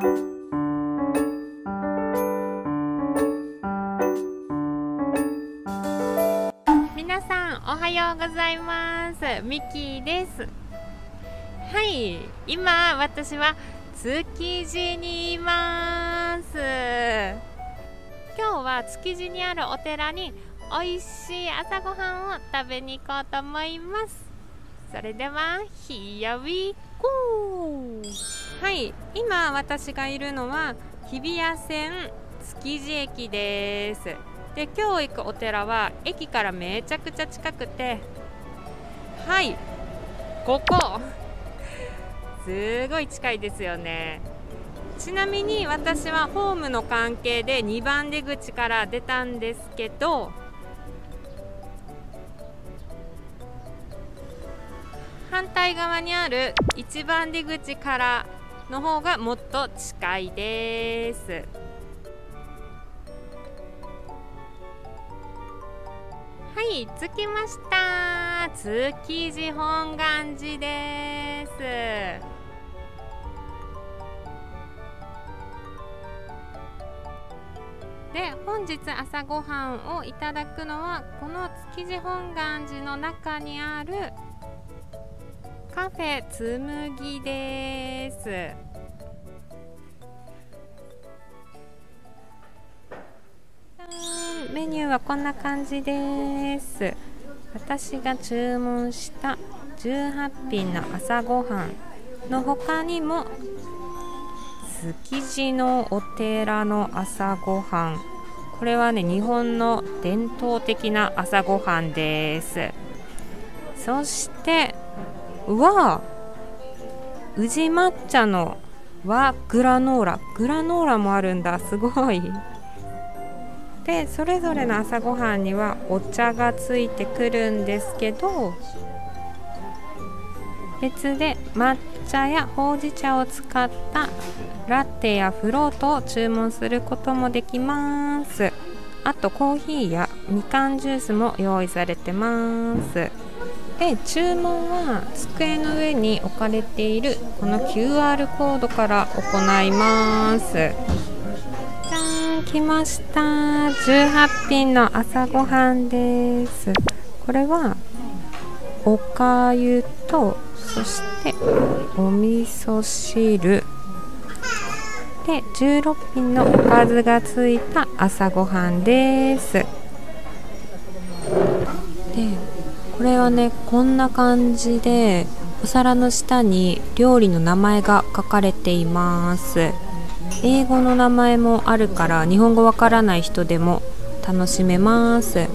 皆さんおはようございます。ミキーです。はい。今私は築地にいます。今日は築地にあるお寺に美味しい朝ごはんを食べに行こうと思います。それでは Here we go! はい今私がいるのは日比谷線築地駅です。で今日行くお寺は駅からめちゃくちゃ近くてはいここすごい近いですよね。ちなみに私はホームの関係で2番出口から出たんですけど反対側にある1番出口からの方がもっと近いです。はい着きました。築地本願寺です。で本日朝ごはんをいただくのはこの築地本願寺の中にあるカフェつむぎです。メニューはこんな感じです。私が注文した18品の朝ごはんの他にも築地のお寺の朝ごはんこれはね日本の伝統的な朝ごはんです。そしてうわ宇治抹茶の和グラノーラ。グラノーラもあるんだ。すごい。でそれぞれの朝ごはんにはお茶がついてくるんですけど別で抹茶やほうじ茶を使ったラテやフロートを注文することもできます。あとコーヒーやみかんジュースも用意されてます。で注文は机の上に置かれているこの QR コードから行います。来ました。18品の朝ごはんです。これはおかゆとそしてお味噌汁。で16品のおかずがついた朝ごはんです。でこれはねこんな感じでお皿の下に料理の名前が書かれています。英語の名前もあるから日本語わからない人でも楽しめます。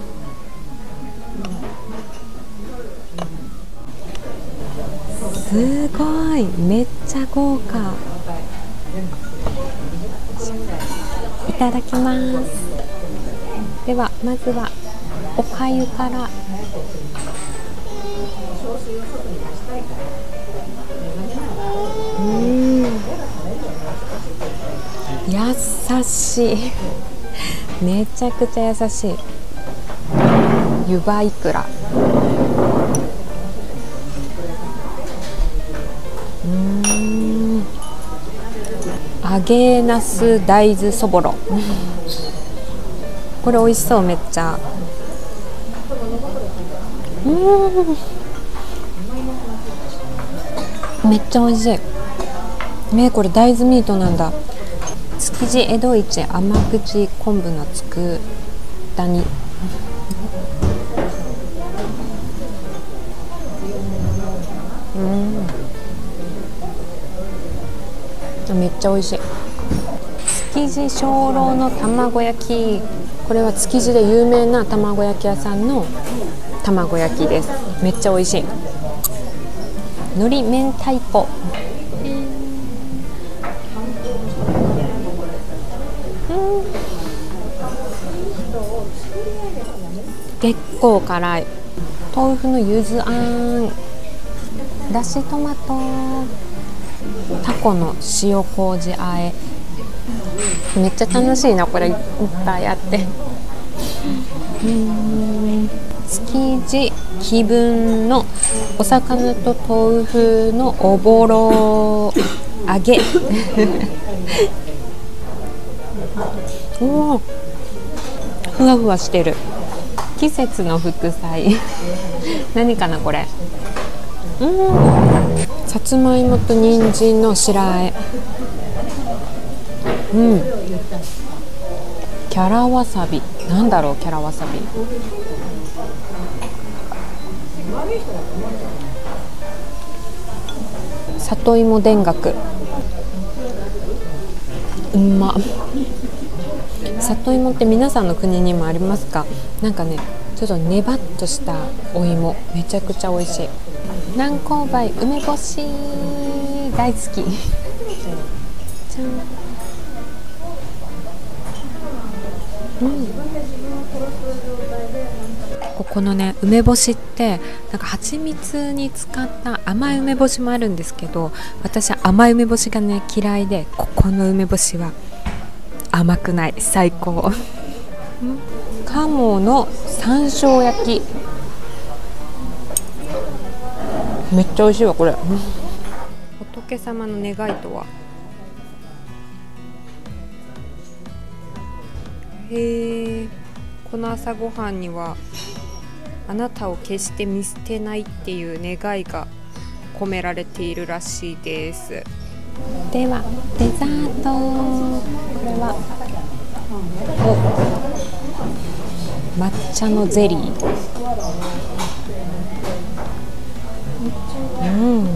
すごい。めっちゃ豪華。いただきます。ではまずはおかゆから。うん。優しい。めちゃくちゃ優しい。湯葉いくら。うん。揚げなす大豆そぼろ。これ美味しそうめっちゃ。うん。めっちゃ美味しい。ねこれ大豆ミートなんだ。築地江戸市甘口昆布のつくだ煮。うん。めっちゃ美味しい。築地鐘楼の卵焼き。これは築地で有名な卵焼き屋さんの卵焼きです。めっちゃ美味しい。海苔明太子。結構辛い。豆腐のゆずあんだしトマトタコの塩麹あえ。めっちゃ楽しいなこれいっぱいあって。うん。築地気分のお魚と豆腐のおぼろ揚げ。おおふわふわしてる。季節の副菜。何かなこれ。うん。さつまいもと人参の白あえ。うん。キャラわさび。なんだろうキャラわさび。里芋田楽。うんま里芋って皆さんの国にもありますか？なんかねちょっとネバっとしたお芋めちゃくちゃ美味しい。南高梅梅干し大好き。じゃん。うん。ここのね梅干しってなんか蜂蜜に使った甘い梅干しもあるんですけど私は甘い梅干しがね嫌いでここの梅干しは甘くない。最高。鴨の山椒焼き。めっちゃ美味しいわこれ。仏様の願いとは？へえこの朝ごはんにはあなたを決して見捨てないっていう願いが込められているらしいです。ではデザート抹茶のゼリー。うん。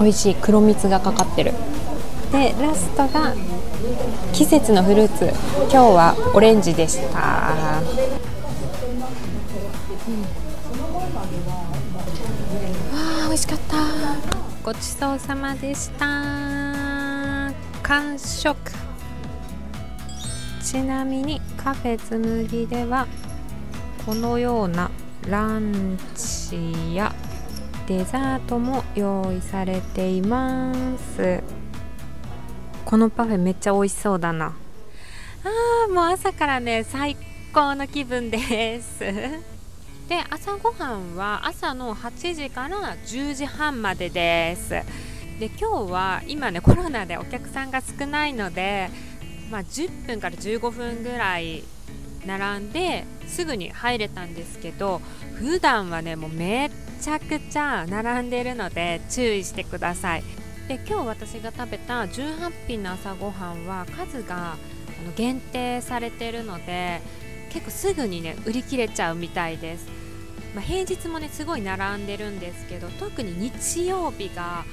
美味しい黒蜜がかかってる。でラストが季節のフルーツ。今日はオレンジでした、うん、あ美味しかった。ごちそうさまでした。完食ちなみにカフェつむぎではこのようなランチやデザートも用意されています。このパフェめっちゃ美味しそうだな。あーもう朝からね最高の気分です。で朝ごはんは朝の8時から10時半までです。で今日は今ねコロナでお客さんが少ないので、まあ、10分から15分ぐらい並んですぐに入れたんですけど普段はねもうめちゃくちゃ並んでるので注意してください。で今日私が食べた18品の朝ごはんは数が限定されてるので結構すぐにね売り切れちゃうみたいです、まあ、平日もねすごい並んでるんですけど特に日曜日が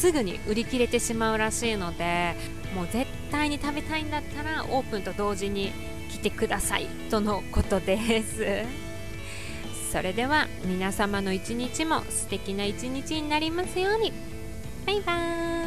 すぐに売り切れてしまうらしいのでもう絶対に食べたいんだったらオープンと同時に来てくださいとのことです。それでは皆様の一日も素敵な一日になりますように。バイバーイ。